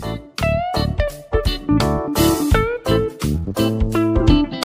す。